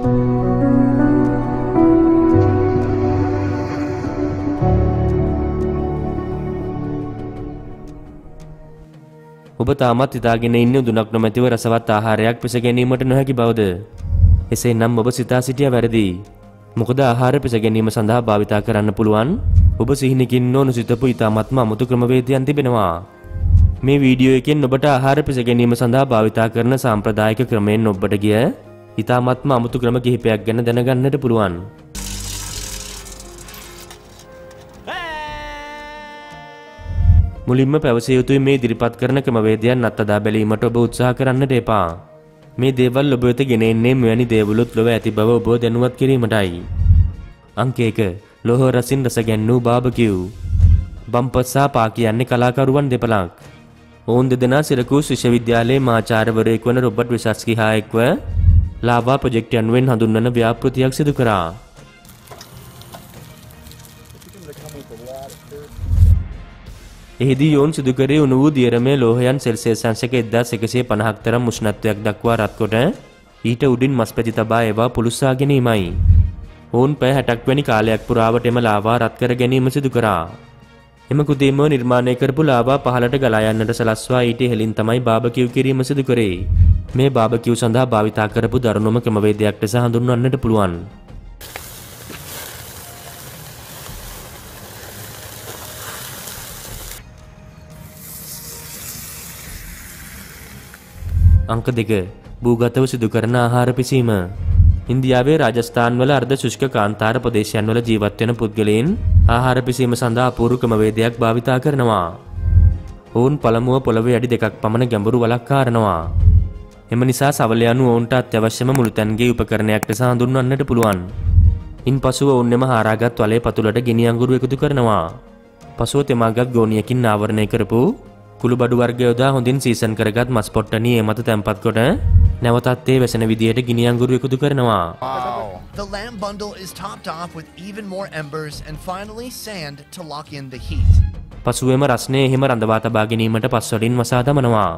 ඔබ තාමත් හිතාගෙන ඉන්න දුනක් නොමැතිව රසවත් ආහාරයක් පිස ගැනීමට නොහැකි බවද? එසේ නම් ඔබ සිතා සිටිය වැරදි. මොකද ආහාර පිස ගැනීම සඳහා භාවිතා කරන්න පුළුවන් ඔබ සිහිනකින් නොනු සිතපු ඉතාමත්ම අමුතු ක්‍රමවේදයන් තිබෙනවා. මේ වීඩියෝ එකෙන් ඔබට ආහාර පිස ගැනීම සඳහා භාවිතා කරන සාම්ප්‍රදායික ක්‍රමයෙන් ඔබට ගිය ඉතාමත්ම අමුතු ක්‍රම කිහිපයක් ගැන දැනගන්නට පුළුවන්. මුලින්ම පැවසිය යුතුයි මේ ඉදිරිපත් කරන ක්‍රමවේදයන් අත්දා බැලීමට ඔබ උත්සාහ කරන්නට එපා. මේ දේවල් ඔබ වෙත ගෙන එන්නේ මෙවැනි දේවලුත් ලොව ඇති බව ඔබ දැනුවත් කිරීමටයි. අංක 1 ලෝහ රසින් රස ගැන්වූ බාබකියු. බම්පසා පා කියන්නේ කලාකරුවන් දෙපළක්. ඔවුන් දෙදෙනා සිරකූස් විශ්වවිද්‍යාලයේ මාචාර්යවරයෙක් වන රොබර්ට් විසස්කි හා එක්ව ලාවා ප්‍රොජෙක්ට් යනුවෙන් හඳුන්වන ව්‍යාපෘතියක් සිදු කරා. එහිදී යොවුන් සිදුකරේ උණු වූ දියරමය ලෝහයන් සෙල්සියස් අංශක 1150ක් තරම් උෂ්ණත්වයක් දක්වා රත්කොට ඊට උඩින් මස් පැති තබා ඒවා පුළුස්සා ගැනීමයි. ඔවුන් පැය 60ක් වැනි කාලයක් පුරාවට එම ලාවා රත් කර ගැනීම සිදු කරා. එම කෘතිමව නිර්මාණය කරපු ලාවා පහළට ගලා යන්නට සලස්වා ඊට ඉහළින් තමයි බාබකියු කිරීම සිදු කරේ. මේ බාබකියු සඳහා භාවිතා කරපු දරුණුම ක්‍රමවේදයක් ලෙස හඳුන්වන්නට පුළුවන්. අංක දෙක භූගතව සිදු කරන ආහාර පිසීම. ඉන්දියාවේ රාජස්ථාන්වල අර්ධ ශුෂ්ක කාන්තාර ප්‍රදේශයන්වල ජීවත් වෙන පුද්ගලයන් ආහාර පිසීම සඳහා අපූර්ව ක්‍රමවේදයක් භාවිතා කරනවා. ඔවුන් පළමුව පොළවේ අඩි දෙකක් පමණ ගැඹුරු වලක් කාරනවා. එම නිසා සවල යනු ඔවුන්ට අත්‍යවශ්‍යම මුළුතැන්ගේ උපකරණයක් ලෙස හඳුන්වන්නට පුළුවන්. ඉන්පසුව ඔවුන් එම හාරාගත් වලේ පතුලට ගිනි අඟුරු එකතු කරනවා. පසුව තෙමාගත් ගෝනියකින් ආවරණය කරපු කුළු බඩු වර්ග යොදා හොඳින් සීසන් කරගත් මස් පොට්ටනිය මත තැන්පත් කොට නැවතත් ඒ වැසෙන විදියට ගිනි අඟුරු එකතු කරනවා. The lamb bundle is topped off with even more embers and finally sand to lock in the heat. පසුවෙම රස්නය එහෙම රඳවා තබා ගැනීමට පස්වලින් වසා දමනවා.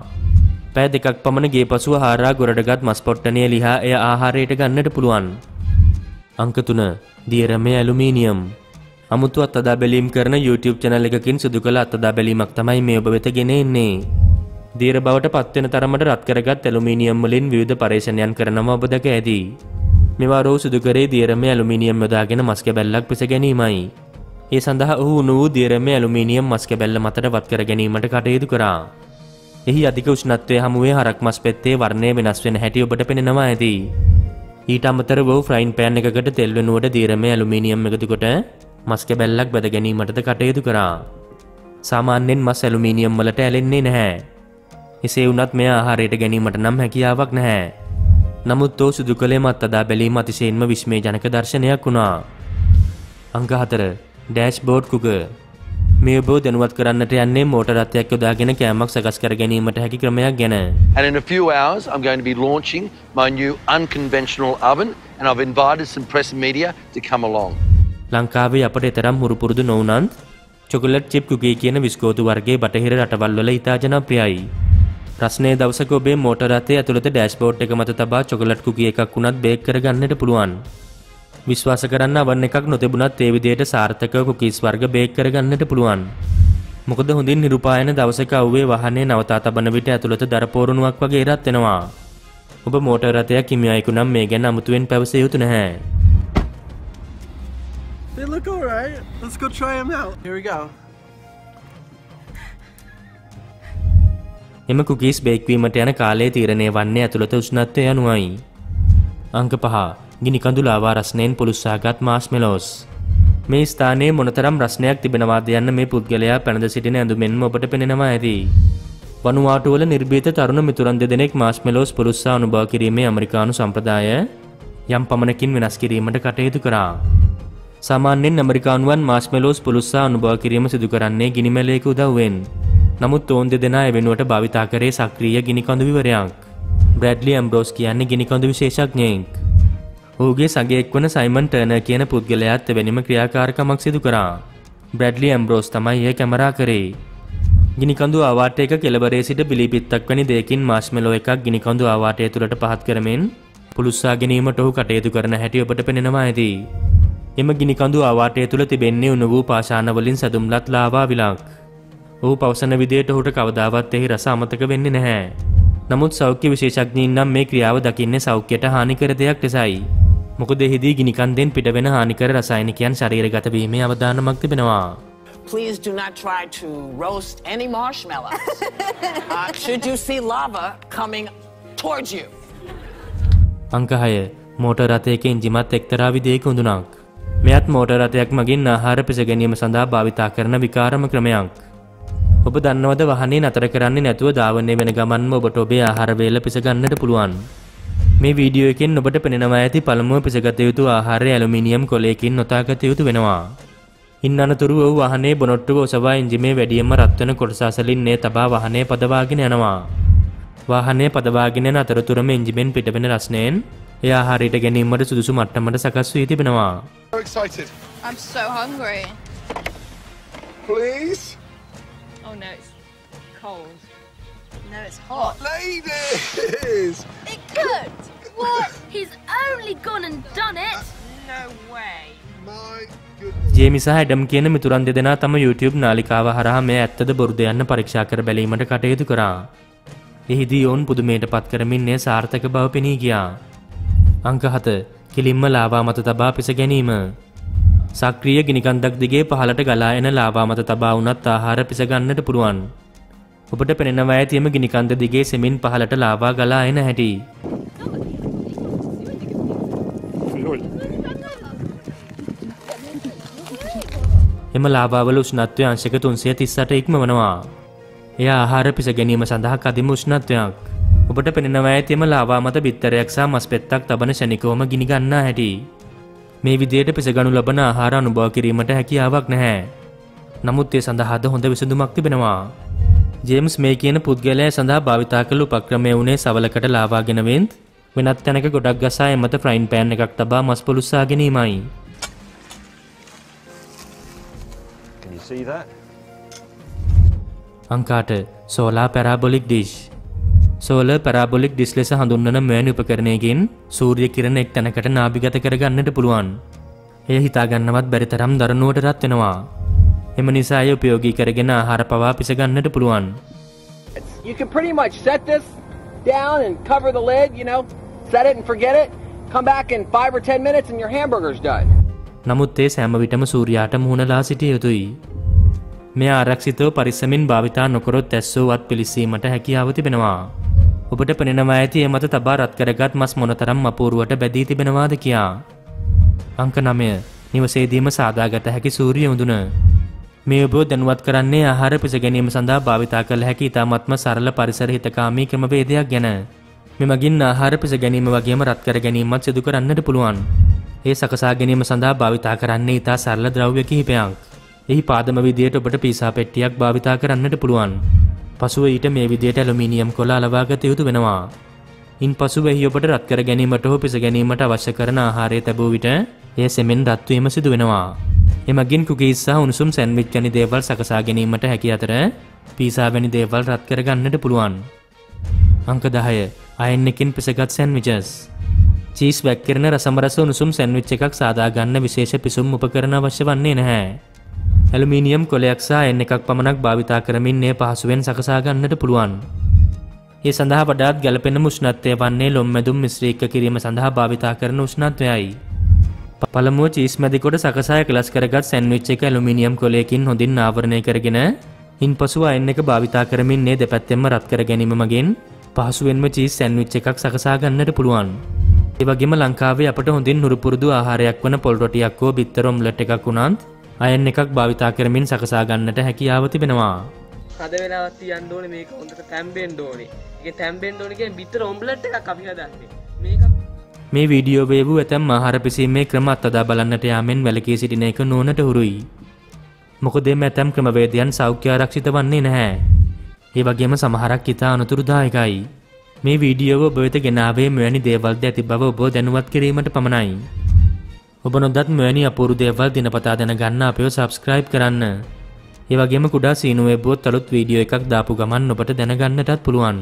පෑ දෙකක් පමණ ගේ පසුව හාරා ගොඩගත් මස් පොට්ටනය ලිහා එය ආහාරයට ගන්නට පුළුවන්. අංක තුන දියරමය ඇලුමීනියම් අමුතු අත්දා බැලීම් කරන YouTube channel එකකින් සිදු කළ අත්දා බැලීමක් තමයි මේ ඔබ වෙත ගෙන එන්නේ. දීර බවට පත්වෙන තරමට රත් කරගත් ඇලුමිනියම් වලින් විවිධ පරීක්ෂණයන් කරනවා ඔබ දැක ඇති. මෙවා රෝ සිදු කරේ දියරමේ ඇලුමිනියම් යොදාගෙන මස් කැබැල්ලක් පිස ගැනීමයි. ඒ සඳහා ඔහු උණු වූ දියරමේ ඇලුමිනියම් මස් කැබැල්ල මතට වත් කර ගැනීමට කටයුතු කරා. එහි අධික උෂ්ණත්වය හමුවේ හරක් මස් පෙත්තේ වර්ණය වෙනස් වෙන හැටි ඔබට පෙනෙනවා ඇති. ඊට අමතරව ෆ්‍රයින් පෑන් එකකට තෙල් වෙනුවට දියරමේ ඇලුමිනියම් එකතු කොට මස් කැබැල්ලක් බැද ගැනීමටද කටයුතු කරා. සාමාන්‍යෙන් මස් ඇලුමීනියම් වලට ඇලෙන්නේ නැහැ. එසේ වුනත් මෙය ආහාරයට ගැනීමට නම් හැකියාවක් නැහැ. නමුත් තෝ සුදු කළේ මත් අදා බැලීම අතිශයින්ම විශ්මය ජනක දර්ශනයක් වුණා. අංක හතර ඩෑෂ් බෝඩ් කුක මේ ඔබ දැනුවත් කරන්නට යන්නේ මෝටර් රථයක් යොදාගෙන කෑමක් සකස් කර ගැනීමට හැකි ක්‍රමයක් ගැන. And in a few hours, I'm going to be launching my new unconventional oven, and I've invited some press media to come along. ලංකාවේ අපට එතරම් හුරුපුරුදු නොවනත් චොකලට් චිප් කුකී කියන විස්කෝතු වර්ගේ බටහිර රටවල් වල ඉතා ජනප්‍රියයි. රස්නේ දවසක ඔබේ මෝටර් රථයේ ඇතුළත ඩෑෂ්බෝඩ් එක මත තබා චොකලට් කුකී එකක් වුණත් බේක් කරගන්නට පුළුවන්. විශ්වාස කරන්න අවන් එකක් නොතිබුණත් ඒ විදිහට සාර්ථකව කුකීස් වර්ග බේක් කරගන්නට පුළුවන්. මොකද හොඳින් නිරුපායන දවසක අව්වේ වාහනේ නවතා තබන විට ඇතුළත දරපෝරුණුවක් වගේ රත් වෙනවා. ඔබ මෝටර් රථයක් හිමියයෙකු නම් මේ ගැන අමුතුවෙන් පැවසිය යුතු නැහැ. They look alright. Let's go try them out. Here we go. එම කුකීස් බේක්වීමට යන කාලය තීරණය වන්නේ ඇතුළත උෂ්ණත්වය යනුවයි. අංක පහ ගිනිකඳු ලාවා රස්නයෙන් පුළුස්සාගත් මාස් මෙලෝස්. මේ ස්ථානයේ මොනතරම් රස්නයක් තිබෙනවාද යන්න මේ පුද්ගලයා පැනද සිටින ඇඳුමෙන්ම ඔබට පෙනෙනවා ඇති. වනුවාටුවල නිර්භීත තරුණ මිතුරන් දෙදෙනෙක් මාස් මෙලෝස් පුරුස්සා අනුභව කිරීමේ ඇමරිකානු සම්ප්‍රදාය යම් පමණකින් වෙනස් කිරීමට කටයුතු කරා. සාමාන්‍යයෙන් ඇමරිකානුවන් මාස්මෙලෝස් පුළුස්සා අනුභව කිරීම සිදු කරන්නේ ගිනිමැලයක උදව්වෙන්. නමුත් ඔවුන් දෙදෙනා එවෙනුවට භාවිතා කරේ සක්‍රීය ගිනිකඳු විවරයක්. බ්‍රැඩ්ලි ඇම්බ්‍රෝස් කියන්නේ ගිනිකඳු විශේෂඥයෙක්. ඔහුගේ සගයෙක් වන සයිමන් ටර්නර් කියන පුද්ගලයාත් එවැනිම ක්‍රියාකාරකමක් සිදු කරා. බ්‍රැඩ්ලි ඇම්බ්‍රෝස් තමයි එය කැමරා කරේ. ගිනිකඳු ආවාටයක කෙලවරේ සිට බිලිපිත්තක් වැනි දෙයකින් මාස්මෙලෝ එකක් ගිනිකඳු ආවාටය තුළට පහත් කරමින් පුළුස්සා ගැනීමට ඔහු කටයුතු කරන හැටි ඔබට පෙනෙනවා ඇති. එම ගිනිකඳු අවාටය තුළ තිබෙන්නේ උන වූ පාශානවලින් සැදුම්ලත් ලාවා විලක්. ඔහු පවසන විදියට ඔහුට කවදාවත් එහි රස අමතක වෙන්නේ නැහැ. නමුත් සෞඛ්‍ය විශේෂඥයින් නම් මේ ක්‍රියාව දකින්නේ සෞඛ්‍යයට හානිකර දෙයක් ලෙසයි. මොකද එහිදී ගිනිකන්දෙන් පිටවෙන හානිකර රසායනිකයන් ශරීරගත වීමේ අවධානමක් තිබෙනවා. Please do not try to roast any marshmallows. uh, should you see lava coming towards you? අංකහය මෝටර් රථයක ඉංජිමත් එක්තරා විදේක හොඳුනක්. මෙයත් මෝටර් රථයක් මගින් ආහාර පිස ගැනීම සඳහා භාවිතා කරන විකාරම ක්‍රමයක්. ඔබ දන්නවද වහනේ නතර කරන්නේ නැතුව ධාවනය වෙන ගමන්ම ඔබට ඔබේ ආහාර වේල පිසගන්නට පුළුවන්. මේ වීඩියෝ එකෙන් ඔබට පෙනෙනවා ඇති පළමුව පිසගත යුතු ආහාරය ඇලුමිනියම් කොලයකින් නොතාගත යුතු වෙනවා. ඉන් අනතුරු ඔහු වහනේ බොනොට්ටුව ඔසවා එන්ජිමේ වැඩියම රත්වන කොටසාසලින් ඒ තබා වහනේ පදවාගෙන යනවා. වාහනය පදවාගෙන යන අතරතුරම එන්ජිමෙන් පිටවෙන රස්නයෙන් එය ආහාරයට ගැනීමට සුදුසු මට්ටමට සකස් වී තිබෙනවා. I'm so hungry. Please? Oh no, it's cold. No, it's hot. Ladies! It could! What? He's only gone and done it! No way. My goodness. Jamie සහ ඇඩම් කියන මිතුරන් දෙදෙනා තම YouTube නාලිකාව හරහා මේ ඇත්තද බොරුද යන්න පරීක්ෂා කර බැලීමට කටයුතු කරා. එහිදී ඔවුන් පුදුමයට පත් කරමින් එය සාර්ථක බව පෙනී ගියා. අංක හත කිලින්ම ලාවා මත තබා පිස ගැනීම. සක්‍රිය ගිනිකන්දක් දිගේ පහලට ගලා එන ලාවා මත තබා වුණත් ආහාර පිසගන්නට පුළුවන්. ඔබට පෙනෙනවා ඇතියම ගිනිකන්ද දිගේ සෙමින් පහලට ලාවා ගලා එන හැටි. එම ලාබාවල උෂ්ණත්වය අංශක තුන්සිය තිස්සට ඉක්මවනවා. එය ආහාර පිස ගැනීම සඳහා කදිම උෂ්ණත්වයක්. ඔබට පෙනෙනවා ඇතිම ලාවා මත බිත්තරයක් සහ මස් පෙත්තක් තබන ෂණිකවම ගිනිගන්නා හැටි. මේ විදියට පිසගනු ලබන ආහාර අනුභව කිරීමට හැකියාවක් නැහැ. නමුත් ඒ සඳහාද හොඳ විසඳුමක් තිබෙනවා. ජේම්ස් මේ කියන පුද්ගලයා සඳහා භාවිතා කළ උපක්‍රමය වුණේ සවලකට ලාවාගෙන වෙන්ත් වෙනත් තැනක ගොඩක් ගසා එමත ෆ්‍රයින් පෑන් එකක් තබා මස් පොලුස්සා ගැනීමයි. See that? අංකාට solar parabolic dish. Solar parabolic dish ලෙස හඳුන්වන මෙවැනි උපකරණයකින් සූරිය කිරණ එක් තැනකට නාභිගත කරගන්නට පුළුවන්. එය හිතාගන්නවත් බැරි තරම් දරනුවට රත් වෙනවා. එම නිසා එය උපයෝගී කරගෙන ආහාර පවා පිසගන්නට පුළුවන්. You can pretty much set this down and cover the lid, you know, set it and forget it. Come back in five or ten minutes and your hamburger's done. නමුත් ඒ සෑම විටම සූරයාට මුහුණලා සිටිය යුතුයි. මෙය ආරක්ෂිතව පරිස්සමින් භාවිතා නොකරොත් ඇස්සෝවත් පිලිස්සීමට හැකියාව තිබෙනවා. ඔබට පෙනෙනවා ඇති ඒ මත තබා රත් කරගත් මස් මොනතරම් අපූරුවට බැදී තිබෙනවාද කියා. අංක නමය නිවසේදීම සාදාගත හැකි සූරිය උඳුන. මේ ඔබ දැනුවත් කරන්නේ ආහාර පිස ගැනීම සඳහා භාවිතා කළ හැකි ඉතාමත්ම සරල පරිසර හිතකාමී ක්‍රමවේදයක් ගැන. මෙමගින් ආහාර පිස ගැනීම වගේම රත් කර ගැනීමත් සිදු කරන්නට පුළුවන්. ඒ සකසා ගැනීම සඳහා භාවිතා කරන්නේ ඉතා සරල ද්‍රව්‍ය කිහිපයක්. එහි පාදම විදියට ඔබට පීසා පෙට්ටියක් භාවිතා කරන්නට පුළුවන්. පසුව ඊට මේ විදියට ඇලුමිනියම් කොළ අලවාගත යුතු වෙනවා. ඉන් පසුව එහි ඔබට රත් කර ගැනීමට හෝ පිස ගැනීමට අවශ්‍ය කරන ආහාරය තැබූ විට එය සෙමෙන් රත්වීම සිදු වෙනවා. එමගින් කුකීස් සහ උණුසුම් සැන්විච් වැනි දේවල් සකසා ගැනීමට හැකි අතර පීසා වැනි දේවල් රත් කර ගන්නට පුළුවන්. අංක 10 අයන් එකකින් පිසගත් සැන්විචස්. චීස් වැක්කිරෙන රසමරස උණුසුම් සැන්විච් එකක් සාදා ගන්න විශේෂ පිසුම් උපකරණ අවශ්‍ය වන්නේ නැහැ. ඇලුමීනියම් කොලයක් සහ එන්න එකක් පමණක් භාවිතා කරමින් එය පහසුවෙන් සකසා ගන්නට පුළුවන්. ඒ සඳහා වඩාත් ගැලපෙන උෂ්ණත්වය වන්නේ ලොම්මැදුම් මිශ්‍රීක කිරීම සඳහා භාවිතා කරන උෂ්ණත්වයයි. පළමුව චීස් මැදිකොට සකසාය කලස් කරගත් සැන්විච් එක ඇලුමිනියම් කොලයකින් හොඳින් ආවරණය කරගෙන ඉන් පසුව අයන්න එක භාවිතා කරමින් ඒ දෙපැත්තෙම රත් කර ගැනීම මගින් පහසුවෙන්ම චීස් සැන්විච් එකක් සකසා ගන්නට පුළුවන්. ඒ වගේම ලංකාවේ අපට හොඳින් නුරුපුරුදු ආහාරයක් වන පොල් රොටියක් හෝ බිත්තර ඔම්ලට් එකක් වුණත් අයන් එකක් භාවිතා කරමින් සකසා ගන්නට හැකියාව තිබෙනවා. හද වෙලාවත් තියන්න ඕනේ මේක හොඳට තැම්බෙන්න ඕනේ. ඒක තැම්බෙන්න ඕනේ කියන්නේ බිත්තර ඔම්ලට් එකක් අපි හදන්නේ. මේක මේ වීඩියෝ වේවූ ඇතැම් ආහාර පිසීමේ ක්‍රම අත්අදා බලන්නට යාමෙන් වැළකී සිටින එක නොනට හුරුයි. මොකද එම ඇතැම් ක්‍රමවේදයන් සෞඛ්‍ය ආරක්ෂිත වන්නේ නැහැ. ඒ වගේම සමහරක් ඉතා අනතුරුදායකයි. මේ වීඩියෝව ඔබ වෙත ගෙනාවේ මෙවැනි දේවල්ද ඇති බව ඔබ දැනුවත් කිරීමට පමණයි. ඔබ නොදත් මෙවැනි අපූරු දේවල් දිනපතා දැනගන්න අපිව සබස්ක්‍රයිබ් කරන්න. ඒ වගේම කුඩා සීනුවේ බොත් අලුත් වීඩියෝ එකක් දාපු ගමන් ඔබට දැනගන්නටත් පුළුවන්.